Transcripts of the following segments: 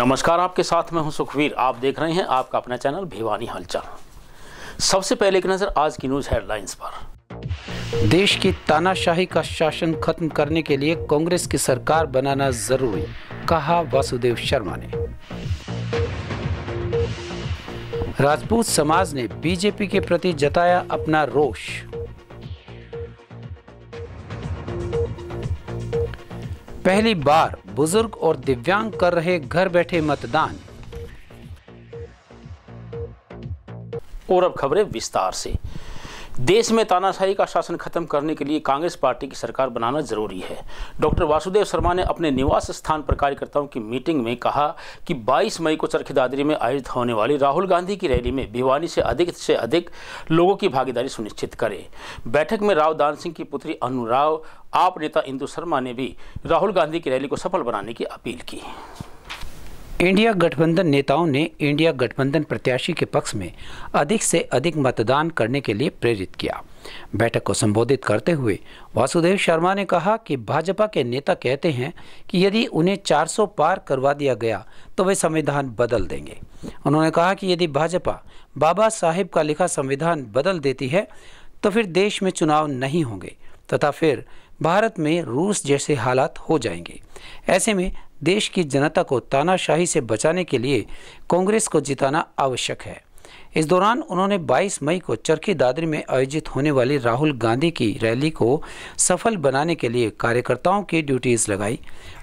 नमस्कार, आपके साथ मैं हूँ सुखवीर। आप देख रहे हैं आपका अपना चैनल भिवानी हलचल। सबसे पहले एक नज़र आज की न्यूज़ हेडलाइंस पर। देश की तानाशाही का शासन खत्म करने के लिए कांग्रेस की सरकार बनाना ज़रूरी, कहा वासुदेव शर्मा ने। राजपूत समाज ने बीजेपी के प्रति जताया अपना रोष। पहली बार बुज़ुर्ग और दिव्यांग कर रहे घर बैठे मतदान। और अब खबरें विस्तार से। देश में तानाशाही का शासन खत्म करने के लिए कांग्रेस पार्टी की सरकार बनाना ज़रूरी है। डॉक्टर वासुदेव शर्मा ने अपने निवास स्थान पर कार्यकर्ताओं की मीटिंग में कहा कि 22 मई को चरखी दादरी में आयोजित होने वाली राहुल गांधी की रैली में भिवानी से अधिक से अधिक लोगों की भागीदारी सुनिश्चित करें। बैठक में राव दान सिंह की पुत्री अनु राव, आप नेता इंदु शर्मा ने भी राहुल गांधी की रैली को सफल बनाने की अपील की। इंडिया गठबंधन नेताओं ने इंडिया गठबंधन प्रत्याशी के पक्ष में अधिक से अधिक मतदान करने के लिए प्रेरित किया। बैठक को संबोधित करते हुए वासुदेव शर्मा ने कहा कि भाजपा के नेता कहते हैं कि यदि उन्हें 400 पार करवा दिया गया तो वे संविधान बदल देंगे। उन्होंने कहा कि यदि भाजपा बाबा साहेब का लिखा संविधान बदल देती है तो फिर देश में चुनाव नहीं होंगे, तथा फिर भारत में रूस जैसे हालात हो जाएँगे। ऐसे में देश की जनता को तानाशाही से बचाने के लिए कांग्रेस को जिताना आवश्यक है। इस दौरान उन्होंने 22 मई को चरखी दादरी में आयोजित होने वाली राहुल गांधी की रैली को सफल बनाने के लिए कार्यकर्ताओं की ड्यूटीज़ लगाई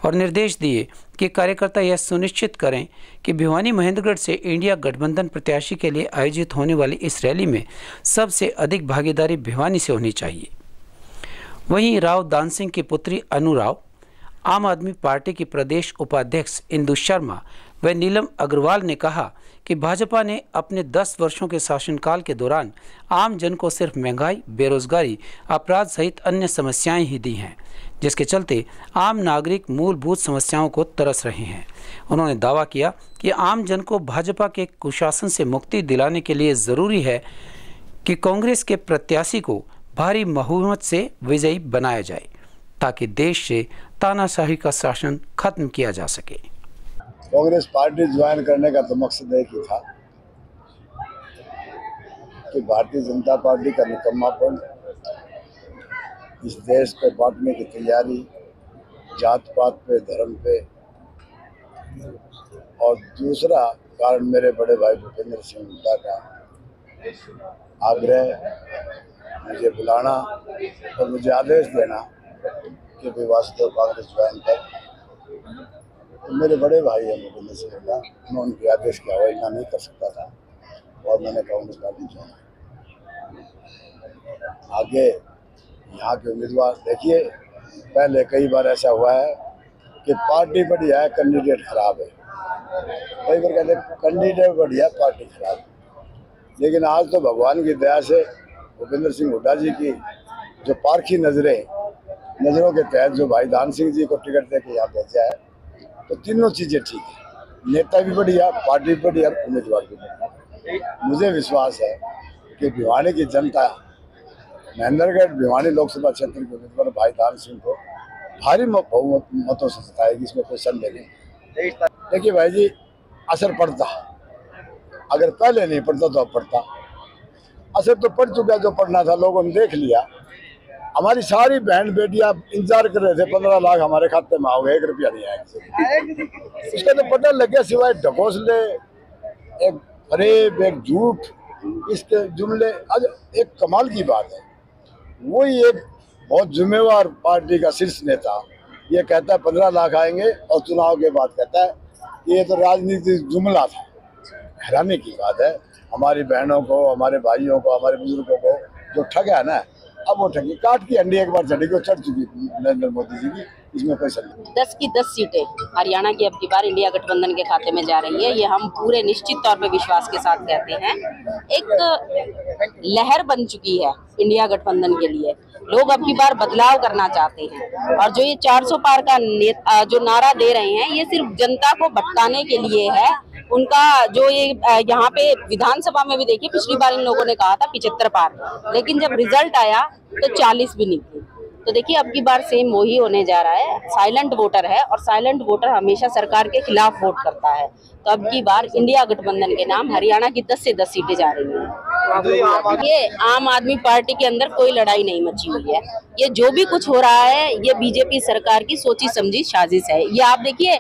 और निर्देश दिए कि कार्यकर्ता यह सुनिश्चित करें कि भिवानी महेंद्रगढ़ से इंडिया गठबंधन प्रत्याशी के लिए आयोजित होने वाली इस रैली में सबसे अधिक भागीदारी भिवानी से होनी चाहिए। वहीं राव दान सिंह की पुत्री अनुराव आम आदमी पार्टी की प्रदेश उपाध्यक्ष इंदु शर्मा व नीलम अग्रवाल ने कहा कि भाजपा ने अपने 10 वर्षों के शासनकाल के दौरान आम जन को सिर्फ़ महँगाई, बेरोजगारी, अपराध सहित अन्य समस्याएँ ही दी हैं, जिसके चलते आम नागरिक मूलभूत समस्याओं को तरस रहे हैं। उन्होंने दावा किया कि आम जन को भाजपा के कुशासन से मुक्ति दिलाने के लिए ज़रूरी है कि कांग्रेस के प्रत्याशी को भारी बहुमत से विजयी बनाया जाए। ताकि देश से तानाशाही का शासन खत्म किया जा सके। कांग्रेस पार्टी ज्वाइन करने का तो मकसद एक ही था कि भारतीय जनता पार्टी का निकम्मापन, इस देश को बांटने की तैयारी जात पात पे, धर्म पे, और दूसरा कारण मेरे बड़े भाई भूपेंद्र सिंह हुड्डा का आग्रह, मुझे बुलाना और मुझे आदेश देना कि भी वास्तव कांग्रेस ज्वाइन कर। तो मेरे बड़े भाई हैं भूपेंद्र सिंह हुड्डा मैं उनके आदेश की अवहेलना नहीं कर सकता था। और मैंने कांग्रेस पार्टी ज्वाइन आगे, यहाँ के उम्मीदवार, देखिए, पहले कई बार ऐसा हुआ है कि पार्टी बढ़िया है, कैंडिडेट खराब है। कई बार कहते कैंडिडेट बढ़िया, पार्टी खराब लेकिन आज तो भगवान की दया से भूपेंद्र सिंह हुड्डा जी की जो पारखी नज़रें नज़रों के तहत जो भाई दान सिंह जी को टिकट दे के यहाँ भेजा है तो तीनों चीज़ें ठीक है। नेता भी बढ़िया, पार्टी भी बढ़िया, उम्मीदवार भी बढ़िया। मुझे विश्वास है कि भिवानी की जनता, महेंद्रगढ़ भिवानी लोकसभा क्षेत्र के उम्मीदवार भाई दान सिंह को भारी मतों से जिताएगी इसमें कोई संदेह नहीं। देखिए भाई जी, असर पड़ता। अगर पहले नहीं पड़ता तो अब पड़ता। असर तो पड़ चुका जो पढ़ना था, लोगों ने देख लिया। हमारी सारी बहन बेटियाँ इंतज़ार कर रहे थे पंद्रह लाख हमारे खाते में आओगे एक रुपया नहीं आएगा इसका तो पता लग गया सिवाय ढकोसले एक फरेब एक झूठ इसके जुमले। आज एक कमाल की बात है। वही एक बहुत जिम्मेवार पार्टी का शीर्ष नेता ये कहता है पंद्रह लाख आएँगे और चुनाव के बाद कहता है ये तो राजनीतिक जुमला था। हैरानी की बात है। हमारी बहनों को हमारे भाइयों को हमारे बुज़ुर्गों को जो ठगा है ना अब वो ठगी काट की हंडी एक बार चढ़ी को चढ़ चुकी नरेंद्र मोदी जी की। इसमें पैसा दस की दस सीटें। हरियाणा की अब की बार इंडिया गठबंधन के खाते में जा रही है। ये हम पूरे निश्चित तौर पर विश्वास के साथ कहते हैं। एक लहर बन चुकी है इंडिया गठबंधन के लिए। लोग अब की बार बदलाव करना चाहते हैं। और जो ये 400 पार का जो नारा दे रहे हैं, ये सिर्फ़ जनता को भटकाने के लिए है। उनका जो ये यहाँ पे विधानसभा में भी देखिए, पिछली बार इन लोगों ने कहा था पिछहत्तर पार। लेकिन जब रिज़ल्ट आया तो चालीस भी निकली तो देखिए, अब की बार सेम वही होने जा रहा है। साइलेंट वोटर है और साइलेंट वोटर हमेशा सरकार के खिलाफ वोट करता है। तो अब की बार इंडिया गठबंधन के नाम हरियाणा की 10 से 10 सीटें जा रही हैं। ये आम आदमी पार्टी के अंदर कोई लड़ाई नहीं मची हुई है। ये जो भी कुछ हो रहा है, ये बीजेपी सरकार की सोची समझी साजिश है। ये आप देखिए,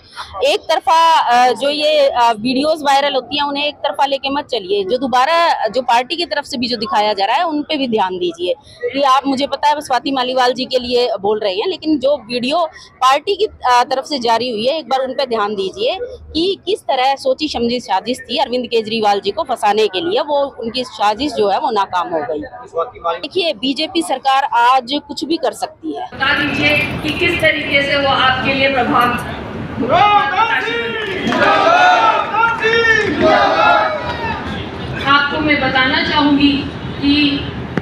एक तरफा जो ये वीडियोस वायरल होती हैं, उन्हें एक तरफा लेके मत चलिए। जो दोबारा, जो पार्टी की तरफ़ से भी जो दिखाया जा रहा है, उन पे भी ध्यान दीजिए। कि आप, मुझे पता है, स्वाति मालीवाल जी के लिए बोल रहे हैं, लेकिन जो वीडियो पार्टी की तरफ़ से जारी हुई है, एक बार उन पर ध्यान दीजिए कि किस तरह सोची समझी साजिश थी, अरविंद केजरीवाल जी को फंसाने के लिए, वो उनकी साजिश जो है वो नाकाम हो गई। देखिए, बीजेपी सरकार आज कुछ भी कर सकती है। बता दीजिए कि किस तरीके से वो आपके लिए प्रभाव आपको मैं बताना चाहूँगी कि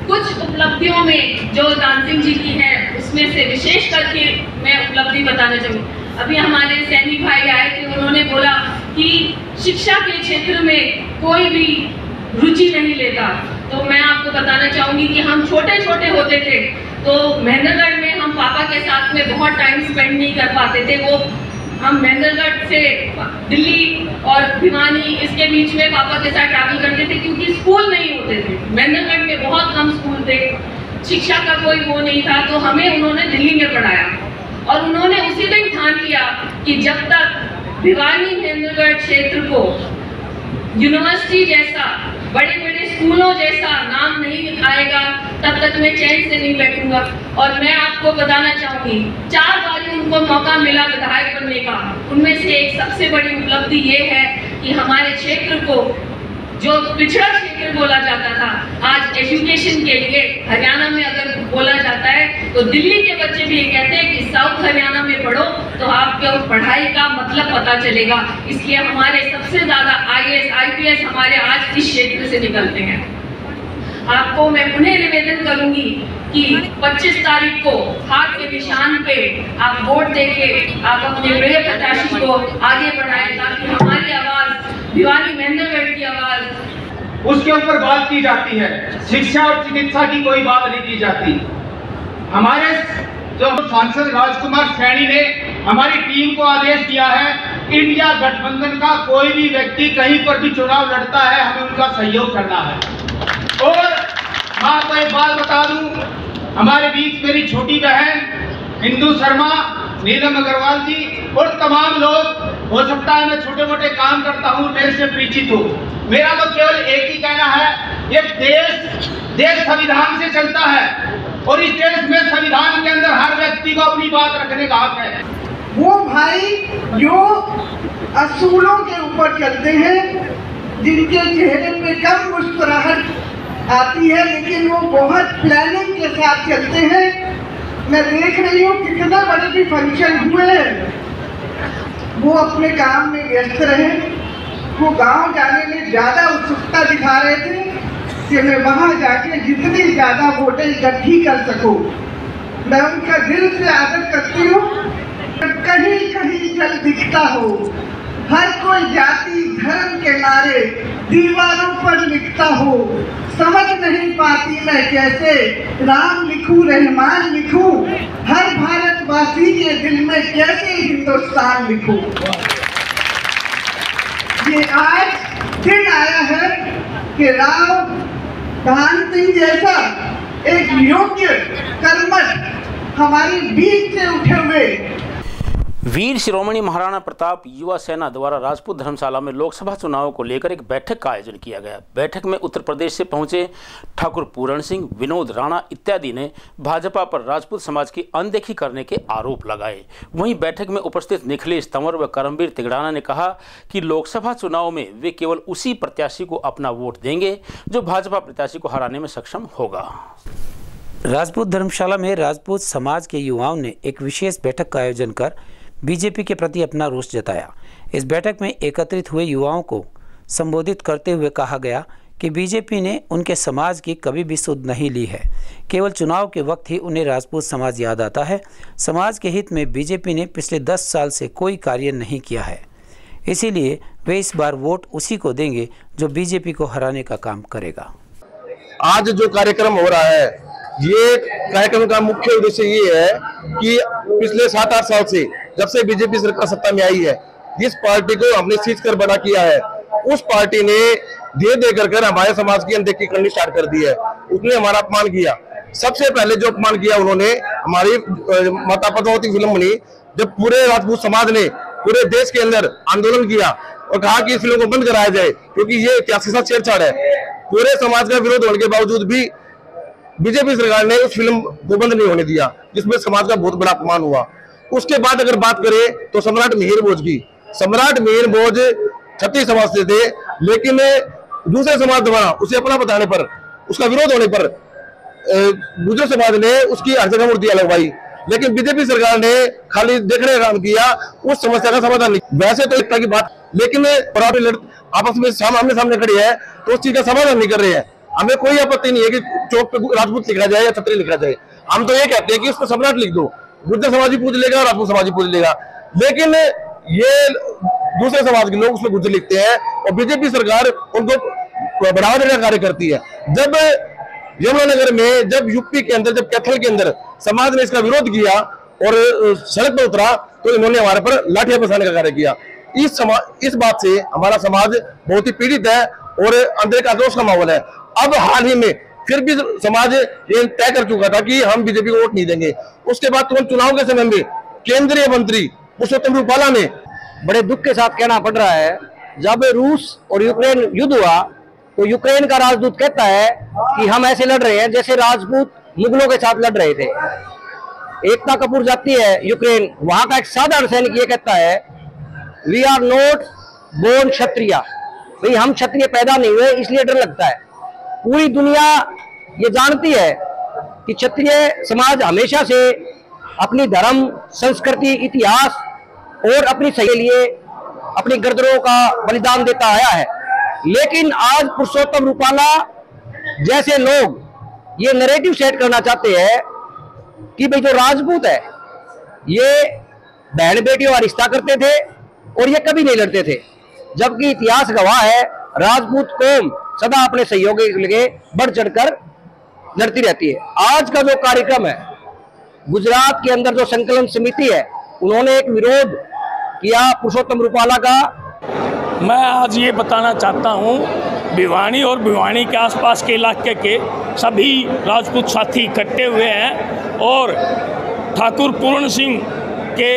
कुछ उपलब्धियों में जो दान सिंह जी की है, उसमें से विशेष करके मैं उपलब्धि बताना चाहूँगी। अभी हमारे सैनिक भाई आए थे, उन्होंने बोला कि शिक्षा के क्षेत्र में कोई भी रुचि नहीं लेता। तो मैं आपको बताना चाहूँगी कि हम छोटे छोटे होते थे तो महेंद्रगढ़ में हम पापा के साथ में बहुत टाइम स्पेंड नहीं कर पाते थे। वो हम महेंद्रगढ़ से दिल्ली और भिवानी, इसके बीच में पापा के साथ ट्रैवल करते थे क्योंकि स्कूल नहीं होते थे। महेंद्रगढ़ में बहुत कम स्कूल थे। शिक्षा का कोई वो नहीं था तो हमें उन्होंने दिल्ली में पढ़ाया। और उन्होंने उसी दिन ठान लिया कि जब तक भिवानी महेंद्रगढ़ क्षेत्र को यूनिवर्सिटी जैसा बड़े बड़े स्कूलों जैसा नाम नहीं आएगा तब तक मैं चैन से नहीं बैठूँगा। और मैं आपको बताना चाहूँगी, चार बार उनको मौका मिला विधायक बनने का। उनमें से एक सबसे बड़ी उपलब्धि ये है कि हमारे क्षेत्र को जो पिछड़ा क्षेत्र बोला जाता था, आज एजुकेशन के लिए हरियाणा में अगर बोला जाता है तो दिल्ली के बच्चे भी ये कहते हैं कि साउथ हरियाणा में पढ़ो तो आपको पढ़ाई का मतलब पता चलेगा। इसलिए हमारे सबसे ज़्यादा आई एस हमारे आज इस क्षेत्र से निकलते हैं। आपको मैं उन्हें निवेदन करूँगी कि 25 तारीख को हाथ के निशान पे आप वोट देके आप अपने प्रिय प्रत्याशी को आगे बढ़ाएँ, ताकि हमारी आवाज़ की आवाज़। उसके ऊपर बात की जाती है। शिक्षा और चिकित्सा की कोई बात नहीं की जाती। हमारे जो सांसद राजकुमार सैनी ने हमारी टीम को आदेश दिया है, इंडिया गठबंधन का कोई भी व्यक्ति कहीं पर भी चुनाव लड़ता है, हमें उनका सहयोग करना है। और मैं आपको एक बात बता दूँ, हमारे बीच मेरी छोटी बहन हिंदू शर्मा, नीलम अग्रवाल जी, और तमाम लोग हो सकता है मैं छोटे मोटे काम करता हूँ, मेरे से परिचित हूँ। मेरा तो केवल एक ही कहना है, ये देश देश संविधान से चलता है और इस देश में संविधान के अंदर हर व्यक्ति को अपनी बात रखने का हक है। वो भाई जो असूलों के ऊपर चलते हैं, जिनके चेहरे पे कम मुस्कुराहट आती है, लेकिन वो बहुत प्लानिंग के साथ चलते हैं। मैं देख रही हूँ कितने बड़े भी फ़ंक्शन हुए वो अपने काम में व्यस्त रहे, वो गाँव जाने में ज़्यादा उत्सुकता दिखा रहे थे कि मैं वहाँ जाके जितनी ज़्यादा वोटें इकट्ठी कर सकूँ। मैं उनका दिल से आदर करती हूँ कहीं कहीं जल दिखता हो। हर कोई जाति, धर्म के नारे दीवारों पर लिखता हो। समझ नहीं पाती मैं कैसे राम लिखूं, रहमान लिखूं, हर भारतवासी के दिल में कैसे हिंदुस्तान लिखूं। ये आज दिन आया है कि राम धान सिंह जैसा एक योग्य कर्मठ हमारी बीच से उठे हुए वीर शिरोमणि महाराणा प्रताप युवा सेना द्वारा राजपूत धर्मशाला में लोकसभा चुनाव को लेकर एक बैठक का आयोजन किया गया। बैठक में उत्तर प्रदेश से पहुँचे ठाकुर पूरण सिंह, विनोद राणा इत्यादि ने भाजपा पर राजपूत समाज की अनदेखी करने के आरोप लगाए। वहीं बैठक में उपस्थित निखिलेश तंवर व करमवीर तिगड़ाना ने कहा कि लोकसभा चुनाव में वे केवल उसी प्रत्याशी को अपना वोट देंगे जो भाजपा प्रत्याशी को हराने में सक्षम होगा। राजपूत धर्मशाला में राजपूत समाज के युवाओं ने एक विशेष बैठक का आयोजन कर बीजेपी के प्रति अपना रोष जताया। इस बैठक में एकत्रित हुए युवाओं को संबोधित करते हुए कहा गया कि बीजेपी ने उनके समाज की कभी भी सुध नहीं ली है। केवल चुनाव के वक्त ही उन्हें राजपूत समाज याद आता है। समाज के हित में बीजेपी ने पिछले दस साल से कोई कार्य नहीं किया है। इसीलिए वे इस बार वोट उसी को देंगे जो बीजेपी को हराने का काम करेगा। आज जो कार्यक्रम हो रहा है ये कार्यक्रम का मुख्य उद्देश्य ये है कि पिछले सात आठ साल से जब से बीजेपी सरकार सत्ता में आई है जिस पार्टी को हमने सींच कर बड़ा किया है उस पार्टी ने धीरे दे कर, कर हमारे समाज की अनदेखी करनी स्टार्ट कर दी है। उसने हमारा अपमान किया। सबसे पहले जो अपमान किया उन्होंने हमारी माता पद्मावती फ़िल्म बनी जब पूरे राजपूत समाज ने पूरे देश के अंदर आंदोलन किया और कहा कि इस फ़िल्म को बंद कराया जाए क्योंकि ये इतिहास के साथ छेड़छाड़ है। पूरे समाज का विरोध होने के बावजूद भी बीजेपी सरकार ने उस फ़िल्म को बंद नहीं होने दिया, जिसमें समाज का बहुत बड़ा अपमान हुआ। उसके बाद अगर बात करें तो सम्राट मिहिर बोझ की। सम्राट मिहिर बोझ छत्तीस समाज से थे, लेकिन दूसरे समाज द्वारा उसे अपना बताने पर, उसका विरोध होने पर गुजर समाज ने उसकी हर जगह मूर्तियाँ लगवाई लेकिन बीजेपी सरकार ने खाली देखने का काम किया, उस समस्या का समाधान नहीं। वैसे तो एकता की बात, लेकिन आपस में सामने सामने खड़ी है तो उस चीज़ का समाधान नहीं कर रहे हैं। हमें कोई आपत्ति नहीं है कि चौक पे राजपूत लिखा जाए या छत्री लिखा जाए। हम तो ये कहते हैं कि उसको सम्राट लिख दो। गुर्जर समाजी पूज लेगा, राजपूत समाजी पूज लेगा। लेकिन ये दूसरे समाज के लोग उसमें गुर्जर लिखते हैं और बीजेपी सरकार उनको बढ़ावा देने का कार्य करती है। जब यमुनानगर में, जब यूपी के अंदर, जब कैथल के अंदर समाज ने इसका विरोध किया और सड़क पर उतरा तो इन्होंने हमारे पर लाठियाँ बसाने का कार्य किया। इस समाज इस बात से हमारा समाज बहुत ही पीड़ित है और अंदर का दोष का माहौल है। अब हाल ही में फिर भी समाज ये तय कर चुका था कि हम बीजेपी को वोट नहीं देंगे। उसके बाद तुरंत चुनाव के समय में केंद्रीय मंत्री पुरुषोत्तम रूपाला ने बड़े दुख के साथ कहना पड़ रहा है, जब रूस और यूक्रेन युद्ध हुआ तो यूक्रेन का राजदूत कहता है कि हम ऐसे लड़ रहे हैं जैसे राजपूत मुगलों के साथ लड़ रहे थे। एकता कपूर जाती है यूक्रेन, वहाँ का एक साधारण सैनिक ये कहता है we are not born Kshatriya. भाई हम क्षत्रिय पैदा नहीं हुए, इसलिए डर लगता है। पूरी दुनिया ये जानती है कि क्षत्रिय समाज हमेशा से अपनी धर्म, संस्कृति, इतिहास और अपनी सही लिए अपनी गर्दरों का बलिदान देता आया है। लेकिन आज पुरुषोत्तम रूपाला जैसे लोग ये नरेटिव सेट करना चाहते हैं कि भाई जो राजपूत है, ये बहन बेटियों का रिश्ता करते थे और ये कभी नहीं लड़ते थे, जबकि इतिहास गवाह है राजपूत कौम सदा अपने सहयोगी के लिए बढ़ चढ़कर लड़ती रहती है। आज का जो कार्यक्रम है, गुजरात के अंदर जो संकलन समिति है, उन्होंने एक विरोध किया पुरुषोत्तम रूपाला का। मैं आज ये बताना चाहता हूँ, भिवानी और भिवानी के आसपास के इलाके के सभी राजपूत साथी इकट्ठे हुए हैं और ठाकुर पूर्ण सिंह के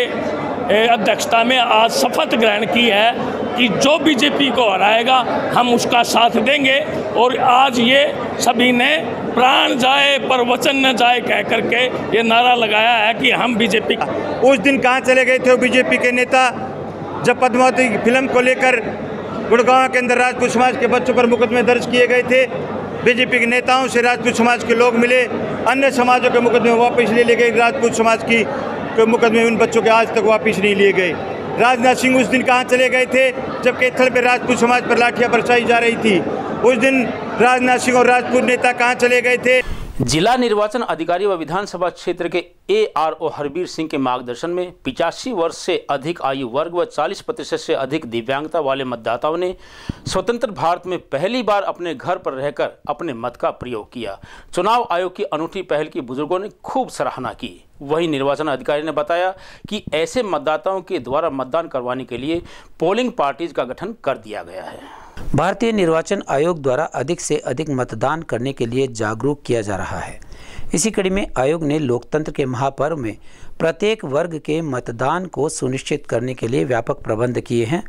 अध्यक्षता में आज शपथ ग्रहण की है। कि जो बीजेपी को हराएगा, हम उसका साथ देंगे। और आज ये सभी ने प्राण जाए, पर वचन न जाए कह करके ये नारा लगाया है कि हम बीजेपी उस दिन कहाँ चले गए थे बीजेपी के नेता, जब पद्मावती फ़िल्म को लेकर गुड़गांव के अंदर राजपूत समाज के बच्चों पर मुकदमे दर्ज किए गए थे। बीजेपी के नेताओं से राजपूत समाज के लोग मिले, अन्य समाजों के मुकदमे वापस ले लिए गए। राजपूत समाज की के मुकदमे उन बच्चों के आज तक वापस नहीं लिए गए। राजनाथ सिंह उस दिन कहाँ चले गए थे? जब कैथल पर राजपूत समाज पर लाठियाँ बरसाई जा रही थी। उस दिन राजनाथ सिंह और राजपूत नेता कहाँ चले गए थे? जिला निर्वाचन अधिकारी व विधानसभा क्षेत्र के A R O Harbir Singh के मार्गदर्शन में पिचासी वर्ष से अधिक आयु वर्ग व 40 प्रतिशत से अधिक दिव्यांगता वाले मतदाताओं ने स्वतंत्र भारत में पहली बार अपने घर पर रहकर अपने मत का प्रयोग किया। चुनाव आयोग की अनूठी पहल की बुज़ुर्गों ने खूब सराहना की। वहीं निर्वाचन अधिकारी ने बताया कि ऐसे मतदाताओं के द्वारा मतदान करवाने के लिए पोलिंग पार्टीज़ का गठन कर दिया गया है। भारतीय निर्वाचन आयोग द्वारा अधिक से अधिक मतदान करने के लिए जागरूक किया जा रहा है। इसी कड़ी में आयोग ने लोकतंत्र के महापर्व में प्रत्येक वर्ग के मतदान को सुनिश्चित करने के लिए व्यापक प्रबंध किए हैं।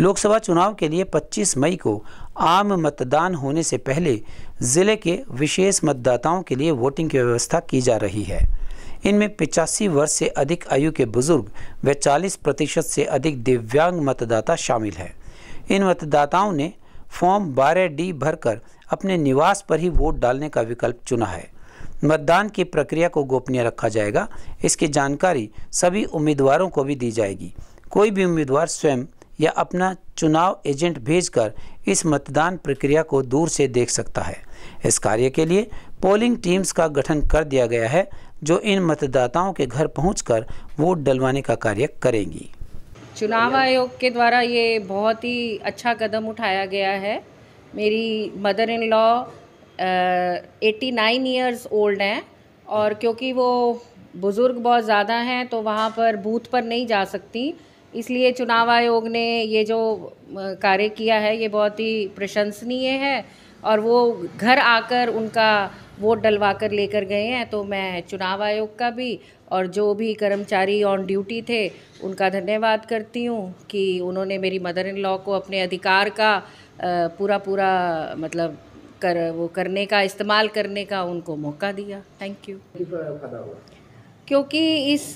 लोकसभा चुनाव के लिए 25 मई को आम मतदान होने से पहले ज़िले के विशेष मतदाताओं के लिए वोटिंग की व्यवस्था की जा रही है। इनमें पिचासी वर्ष से अधिक आयु के बुज़ुर्ग व 40 प्रतिशत से अधिक दिव्यांग मतदाता शामिल हैं। इन मतदाताओं ने फॉर्म बारह डी भरकर अपने निवास पर ही वोट डालने का विकल्प चुना है। मतदान की प्रक्रिया को गोपनीय रखा जाएगा। इसकी जानकारी सभी उम्मीदवारों को भी दी जाएगी। कोई भी उम्मीदवार स्वयं या अपना चुनाव एजेंट भेजकर इस मतदान प्रक्रिया को दूर से देख सकता है। इस कार्य के लिए पोलिंग टीम्स का गठन कर दिया गया है, जो इन मतदाताओं के घर पहुंचकर वोट डलवाने का कार्य करेंगी। चुनाव आयोग के द्वारा ये बहुत ही अच्छा कदम उठाया गया है। मेरी mother in law eighty nine years old हैं और क्योंकि वो बुज़ुर्ग बहुत ज़्यादा हैं तो वहाँ पर बूथ पर नहीं जा सकती। इसलिए चुनाव आयोग ने ये जो कार्य किया है ये बहुत ही प्रशंसनीय है। और वो घर आकर उनका वोट डलवा कर लेकर गए हैं तो मैं चुनाव आयोग का भी और जो भी कर्मचारी ऑन ड्यूटी थे उनका धन्यवाद करती हूँ कि उन्होंने मेरी मदर इन लॉ को अपने अधिकार का पूरा पूरा मतलब कर वो करने का इस्तेमाल करने का उनको मौका दिया। थैंक यू क्योंकि इस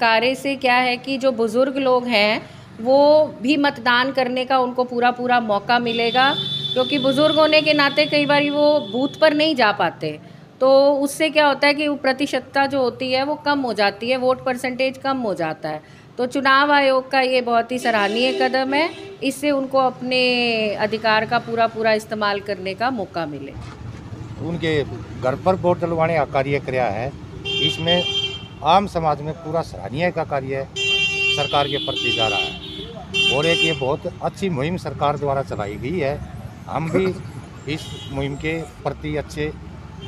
कार्य से क्या है कि जो बुज़ुर्ग लोग हैं वो भी मतदान करने का उनको पूरा पूरा मौका मिलेगा। क्योंकि बुज़ुर्ग होने के नाते कई बार वो बूथ पर नहीं जा पाते। तो उससे क्या होता है कि वो प्रतिशतता जो होती है वो कम हो जाती है, वोट परसेंटेज कम हो जाता है। तो चुनाव आयोग का ये बहुत ही सराहनीय कदम है, इससे उनको अपने अधिकार का पूरा पूरा इस्तेमाल करने का मौका मिले। उनके घर पर वोट डलवाने का कार्य कराया है, इसमें आम समाज में पूरा सराहनीय का कार्य सरकार के प्रति जा रहा है। और एक ये बहुत अच्छी मुहिम सरकार द्वारा चलाई गई है हम भी इस मुहिम के प्रति अच्छे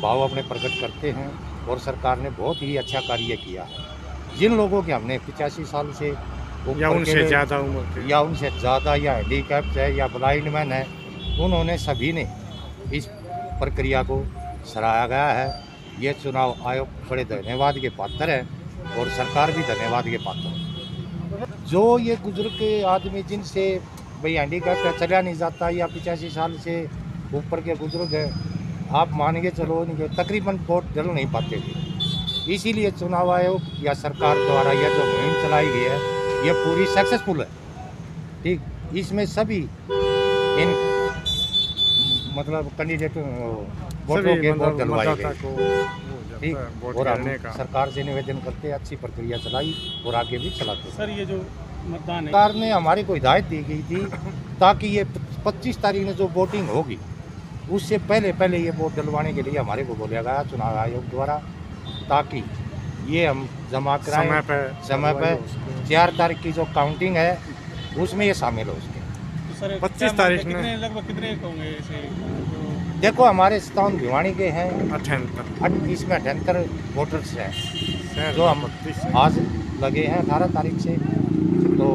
भाव अपने प्रकट करते हैं और सरकार ने बहुत ही अच्छा कार्य किया है। जिन लोगों के हमने पिचासी साल से या उनसे ज़्यादा उम्र या उनसे ज़्यादा या हैंडीकैप्ट है या ब्लाइंड मैन है उन्होंने सभी ने इस प्रक्रिया को सराहा गया है। ये चुनाव आयोग बड़े धन्यवाद के पात्र हैं और सरकार भी धन्यवाद के पात्र है। जो ये बुज़ुर्ग के आदमी जिनसे भाई हैंडीकैप चला नहीं जाता? या पिचासी साल से ऊपर के बुज़ुर्ग है। आप मान के चलो उनके तकरीबन वोट डल नहीं पाते थे। इसीलिए चुनाव आयोग या सरकार द्वारा यह जो मुहिम चलाई गई है यह पूरी सक्सेसफुल है। ठीक? इसमें सभी इन मतलब कैंडिडेट वोटों के वोट डलवाए गए। ठीक? और हम सरकार से निवेदन करते अच्छी प्रक्रिया चलाई और आगे भी चलाते सर ये जो सरकार ने हमारे को हिदायत दी गई थी ताकि ये 25 तारीख में जो वोटिंग होगी उससे पहले पहले ये वोट डलवाने के लिए हमारे को बोला गया चुनाव आयोग द्वारा ताकि ये हम जमा कराएँ। समय पे समय पे चार तारीख की जो काउंटिंग है उसमें ये शामिल हो उसके तो पच्चीस तारीख में। लगभग कितने होंगे देखो हमारे स्थान भिवाणी के हैं। अठहत्तर। इसमें अठहत्तर वोटर्स हैं। जो हम आज लगे हैं अठारह तारीख से। तो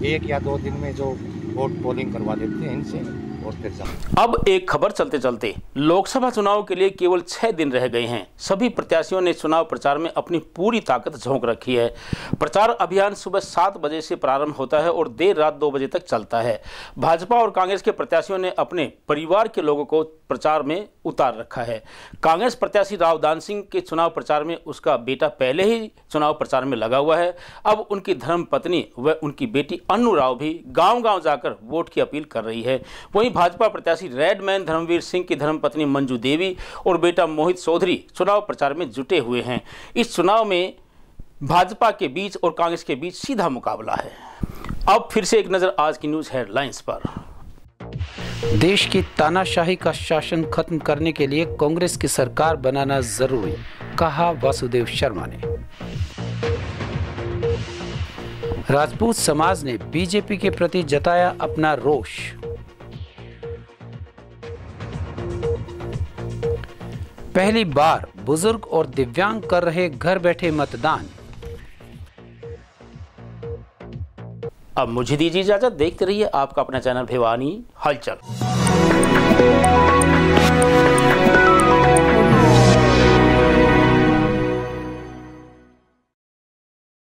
एक या दो दिन में जो वोट पोलिंग करवा देते हैं इनसे। और फिर अब एक खबर चलते चलते, लोकसभा चुनाव के लिए केवल छह दिन रह गए हैं। सभी प्रत्याशियों ने चुनाव प्रचार में अपनी पूरी ताकत झोंक रखी है। प्रचार अभियान सुबह सात बजे से प्रारंभ होता है और देर रात दो बजे तक चलता है। भाजपा और कांग्रेस के प्रत्याशियों ने अपने परिवार के लोगों को प्रचार में उतार रखा है। कांग्रेस प्रत्याशी राव दान सिंह के चुनाव प्रचार में उसका बेटा पहले ही चुनाव प्रचार में लगा हुआ है। अब उनकी धर्म पत्नी व उनकी बेटी अन्नू राव भी गाँव गाँव जाकर वोट की अपील कर रही है। वहीं भाजपा प्रत्याशी रेडमैन धर्मवीर सिंह की धर्मपत्नी मंजू देवी और बेटा मोहित चौधरी चुनाव प्रचार में जुटे हुए हैं। इस चुनाव में भाजपा के बीच और कांग्रेस के बीच सीधा मुकाबला है। अब फिर से एक नज़र आज की न्यूज़ हेडलाइंस पर। देश की तानाशाही का शासन खत्म करने के लिए कांग्रेस की सरकार बनाना ज़रूरी, कहा वासुदेव शर्मा ने। राजपूत समाज ने बीजेपी के प्रति जताया अपना रोष। पहली बार बुज़ुर्ग और दिव्यांग कर रहे घर बैठे मतदान। अब मुझे दीजिए इजाज़त, देखते रहिए आपका अपना चैनल भिवानी हलचल।